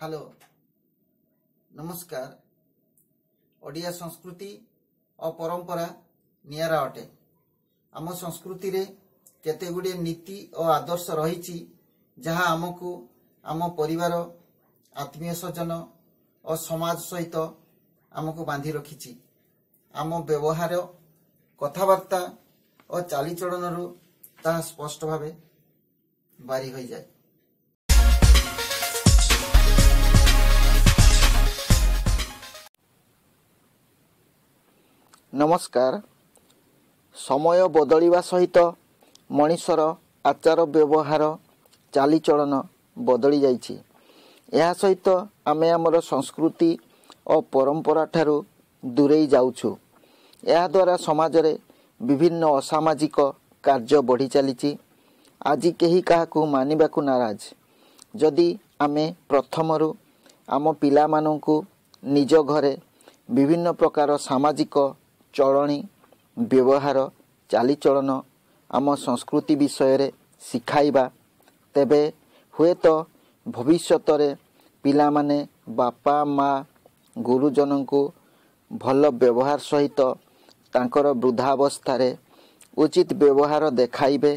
Hello ନମସ୍କାର ଓଡ଼ିଆ ସଂସ୍କୃତି ଓ ପରମ୍ପରା ନିଆରା ଅଟେ ଆମ ସଂସ୍କୃତିରେ କେତେ ଗୁଡ଼ିଏ ନୀତି ଓ ଆଦର୍ଶ ରହିଛି ଯାହା ଆମକୁ ଆମ ପରିବାର ଆତ୍ମୀୟ ସ୍ୱଜନ ଓ ସମାଜ ସହିତ ଆମକୁ ବାନ୍ଧି ରଖିଛି ଆମ ବ୍ୟବହାର କଥାବାର୍ତ୍ତା ଓ ଚାଲିଚଳନରୁ ତାହା ସ୍ପଷ୍ଟ ଭାବେ ବାରି ହୋଇଯାଏ ନମସ୍କାର। ସମୟ ବଦଳିବା ସହିତ ମଣିଷର ଆଚାର ବ୍ୟବହାର ଚାଲିଚଳନ ବଦଳି ଯାଇଛି। ଏହା ସହିତ ଆମେ ଆମର ସଂସ୍କୃତି ଓ ପରମ୍ପରା ଠାରୁ ଦୂରେଇ ଯାଉଛୁ। ଏହାଦ୍ୱାରା ସମାଜରେ ବିଭିନ୍ନ ଅସାମାଜିକ କାର୍ଯ୍ୟ ବଢ଼ି ଚାଲିଛି। ଆଜି କେହି କାହାକୁ ମାନିବାକୁ ନାରାଜ। ଯଦି ଆମେ ପ୍ରଥମରୁ ଆମ ପିଲାମାନଙ୍କୁ ନିଜ ଘରେ ବିଭିନ୍ନ ପ୍ରକାର ସାମାଜିକ ଚଳଣି ବ୍ୟବହାର ଚାଲିଚଳନ ଆମ ସଂସ୍କୃତି ବିଷୟରେ ଶିଖାଇବା। ତେବେ ହୁଏତ ଭବିଷ୍ୟତରେ ପିଲାମାନେ ବାପା ମା ଗୁରୁଜନଙ୍କୁ ଭଲ ବ୍ୟବହାର ସହିତ ତାଙ୍କର ବୃଦ୍ଧାବସ୍ଥାରେ ଉଚିତ ବ୍ୟବହାର ଦେଖାଇବେ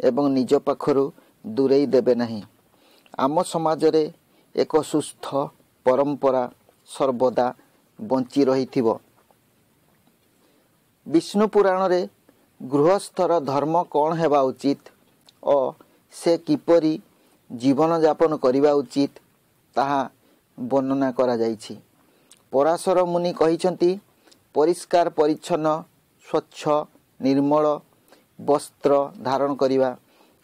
ଏବଂ ନିଜ ପାଖରୁ ଦୂରେଇ ଦେବେ ନାହିଁ। ଆମ ସମାଜରେ ଏକ ସୁସ୍ଥ ପରମ୍ପରା ସର୍ବଦା ବଞ୍ଚି ରହିଥିବ। ବିଷ୍ଣୁ ପୁରାଣରେ ଗୃହସ୍ଥର ଧର୍ମ କ'ଣ ହେବା ଉଚିତ ଓ ସେ କିପରି ଜୀବନଯାପନ କରିବା ଉଚିତ ତାହା ବର୍ଣ୍ଣନା କରାଯାଇଛି। ପରାଶର ମୁନି କହିଛନ୍ତି ପରିଷ୍କାର ପରିଚ୍ଛନ୍ନ ସ୍ୱଚ୍ଛ ନିର୍ମଳ ବସ୍ତ୍ର ଧାରଣ କରିବା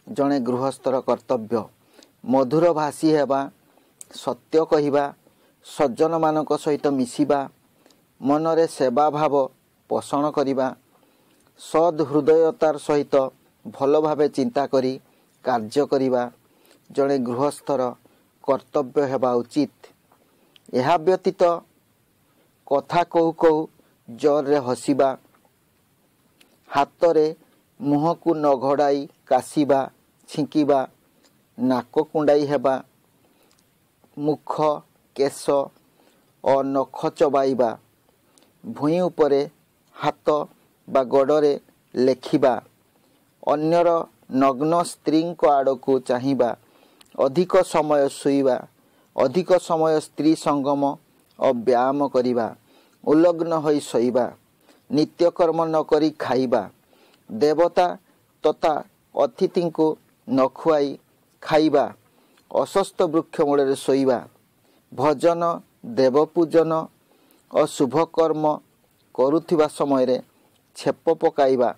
ଜଣେ ଗୃହସ୍ଥର କର୍ତ୍ତବ୍ୟ। ମଧୁର ଭାଷୀ ହେବା ସତ୍ୟ କହିବା ସଜ୍ଜନମାନଙ୍କ ସହିତ ମିଶିବା ମନରେ ସେବା ଭାବ ପୋଷଣ କରିବା ସଦ୍ ହୃଦୟତାର ସହିତ ଭଲ ଭାବେ ଚିନ୍ତା କରି କାର୍ଯ୍ୟ କରିବା ଜଣେ ଗୃହସ୍ଥର କର୍ତ୍ତବ୍ୟ ହେବା ଉଚିତ ଏହା ବ୍ୟତୀତ କଥା କହୁ କହୁ ଜୋରରେ ହସିବା ହାତରେ ମୁହଁକୁ ନ ଘୋଡ଼ାଇ କାଶିବା ଛିଙ୍କିବା ନାକ କୁଣ୍ଡାଇ ହେବା ମୁଖ କେଶ ଓ ନଖ ଚବାଇବା ଭୂଇଁ ଉପରେ ହାତ ବା ଗୋଡ଼ରେ ଲେଖିବା। ଅନ୍ୟର ନଗ୍ନ ସ୍ତ୍ରୀଙ୍କ ଆଡ଼କୁ ଚାହିଁବା। ଅଧିକ ସମୟ ଶୋଇବା। ଅଧିକ ସମୟ ସ୍ତ୍ରୀ ସଙ୍ଗମ ଓ ବ୍ୟାୟାମ କରିବା। ଉଲଗ୍ନ ହୋଇ ଶୋଇବା। ନିତ୍ୟକର୍ମ ନ କରି ଖାଇବା। ଦେବତା ତଥା ଅତିଥିଙ୍କୁ ନ ଖୁଆଇ ଖାଇବା। ଅସ୍ୱସ୍ଥ ବୃକ୍ଷ ମୂଳରେ ଶୋଇବା। ଭଜନ ଦେବପୂଜନ ଓ ଶୁଭକର୍ମ କରୁଥିବା ସମୟରେ ଛେପ ପକାଇବା।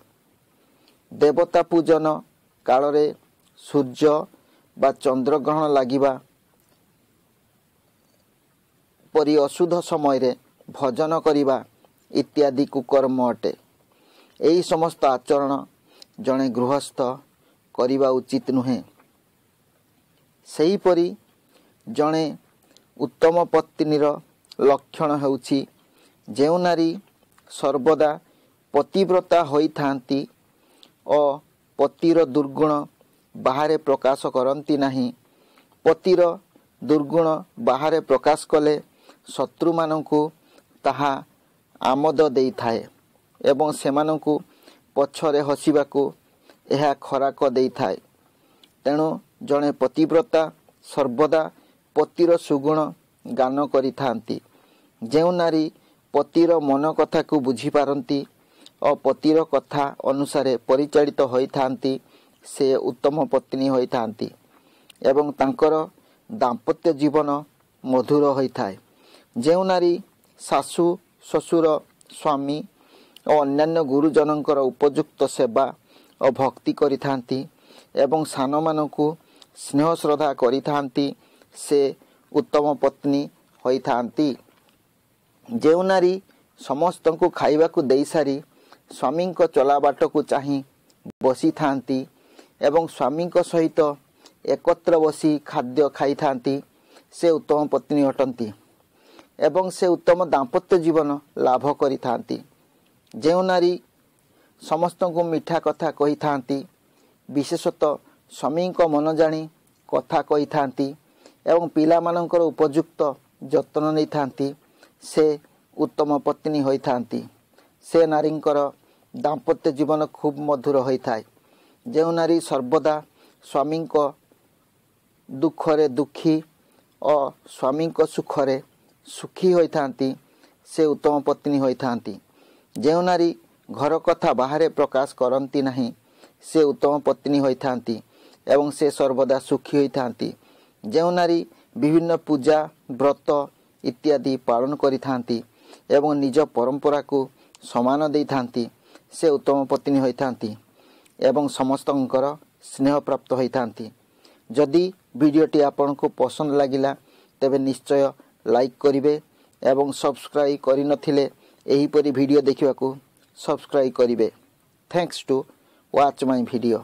ଦେବତା ପୂଜନ କାଳରେ ସୂର୍ଯ୍ୟ ବା ଚନ୍ଦ୍ରଗ୍ରହଣ ଲାଗିବା ପରି ଅଶୁଦ୍ଧ ସମୟରେ ଭଜନ କରିବା ଇତ୍ୟାଦି କୁକର୍ମ ଅଟେ। ଏହି ସମସ୍ତ ଆଚରଣ ଜଣେ ଗୃହସ୍ଥ କରିବା ଉଚିତ ନୁହେଁ। ସେହିପରି ଜଣେ ଉତ୍ତମ ପତ୍ନୀର ଲକ୍ଷଣ ହେଉଛି ଯେଉଁ ନାରୀ ସର୍ବଦା ପତିବ୍ରତା ହୋଇଥାନ୍ତି ଓ ପତିର ଦୁର୍ଗୁଣ ବାହାରେ ପ୍ରକାଶ କରନ୍ତି ନାହିଁ। ପତିର ଦୁର୍ଗୁଣ ବାହାରେ ପ୍ରକାଶ କଲେ ଶତ୍ରୁମାନଙ୍କୁ ତାହା ଆମୋଦ ଦେଇଥାଏ ଏବଂ ସେମାନଙ୍କୁ ପଛରେ ହସିବାକୁ ଏହା ଖରାକ ଦେଇଥାଏ। ତେଣୁ ଜଣେ ପତିବ୍ରତା ସର୍ବଦା ପତିର ସୁଗୁଣ ଗାନ କରିଥାନ୍ତି। ଯେଉଁ ନାରୀ ପତିର ମନ କଥାକୁ ବୁଝିପାରନ୍ତି ଓ ପତିର କଥା ଅନୁସାରେ ପରିଚାଳିତ ହୋଇଥାନ୍ତି ସେ ଉତ୍ତମ ପତ୍ନୀ ହୋଇଥାନ୍ତି ଏବଂ ତାଙ୍କର ଦାମ୍ପତ୍ୟ ଜୀବନ ମଧୁର ହୋଇଥାଏ। ଯେଉଁ ନାରୀ ଶାଶୁ ଶ୍ୱଶୁର ସ୍ୱାମୀ ଓ ଅନ୍ୟାନ୍ୟ ଗୁରୁଜନଙ୍କର ଉପଯୁକ୍ତ ସେବା ଓ ଭକ୍ତି କରିଥାନ୍ତି ଏବଂ ସାନମାନଙ୍କୁ ସ୍ନେହ ଶ୍ରଦ୍ଧା କରିଥାନ୍ତି ସେ ଉତ୍ତମ ପତ୍ନୀ ହୋଇଥାନ୍ତି। ଯେଉଁ ନାରୀ ସମସ୍ତଙ୍କୁ ଖାଇବାକୁ ଦେଇସାରି ସ୍ୱାମୀଙ୍କ ଚଲାବାଟକୁ ଚାହିଁ ବସିଥାନ୍ତି ଏବଂ ସ୍ୱାମୀଙ୍କ ସହିତ ଏକତ୍ର ବସି ଖାଦ୍ୟ ଖାଇଥାନ୍ତି ସେ ଉତ୍ତମ ପତ୍ନୀ ଅଟନ୍ତି ଏବଂ ସେ ଉତ୍ତମ ଦାମ୍ପତ୍ୟ ଜୀବନ ଲାଭ କରିଥାନ୍ତି। ଯେଉଁ ନାରୀ ସମସ୍ତଙ୍କୁ ମିଠା କଥା କହିଥାନ୍ତି ବିଶେଷତଃ ସ୍ୱାମୀଙ୍କ ମନ ଜାଣି କଥା କହିଥାନ୍ତି ଏବଂ ପିଲାମାନଙ୍କର ଉପଯୁକ୍ତ ଯତ୍ନ ନେଇଥାନ୍ତି ସେ ଉତ୍ତମ ପତ୍ନୀ ହୋଇଥାନ୍ତି। ସେ ନାରୀଙ୍କର ଦାମ୍ପତ୍ୟ ଜୀବନ ଖୁବ୍ ମଧୁର ହୋଇଥାଏ। ଯେଉଁ ନାରୀ ସର୍ବଦା ସ୍ୱାମୀଙ୍କ ଦୁଃଖରେ ଦୁଃଖୀ ଓ ସ୍ୱାମୀଙ୍କ ସୁଖରେ ସୁଖୀ ହୋଇଥାନ୍ତି ସେ ଉତ୍ତମ ପତ୍ନୀ ହୋଇଥାନ୍ତି। ଯେଉଁ ନାରୀ ଘର କଥା ବାହାରେ ପ୍ରକାଶ କରନ୍ତି ନାହିଁ ସେ ଉତ୍ତମ ପତ୍ନୀ ହୋଇଥାନ୍ତି ଏବଂ ସେ ସର୍ବଦା ସୁଖୀ ହୋଇଥାନ୍ତି। ଯେଉଁ ନାରୀ ବିଭିନ୍ନ ପୂଜା ବ୍ରତ ଇତ୍ୟାଦି ପାଳନ କରିଥାନ୍ତି ଏବଂ ନିଜ ପରମ୍ପରାକୁ ସମାନ ଦେଇଥାନ୍ତି ସେ ଉତ୍ତମ ପତ୍ନୀ ହୋଇଥାନ୍ତି ଏବଂ ସମସ୍ତଙ୍କର ସ୍ନେହ ପ୍ରାପ୍ତ ହୋଇଥାନ୍ତି। ଯଦି ଭିଡ଼ିଓଟି ଆପଣଙ୍କୁ ପସନ୍ଦ ଲାଗିଲା ତେବେ ନିଶ୍ଚୟ ଲାଇକ୍ କରିବେ ଏବଂ ସବସ୍କ୍ରାଇବ୍ କରିନଥିଲେ ଏହିପରି ଭିଡ଼ିଓ ଦେଖିବାକୁ ସବସ୍କ୍ରାଇବ୍ କରିବେ। Thanks to watch my video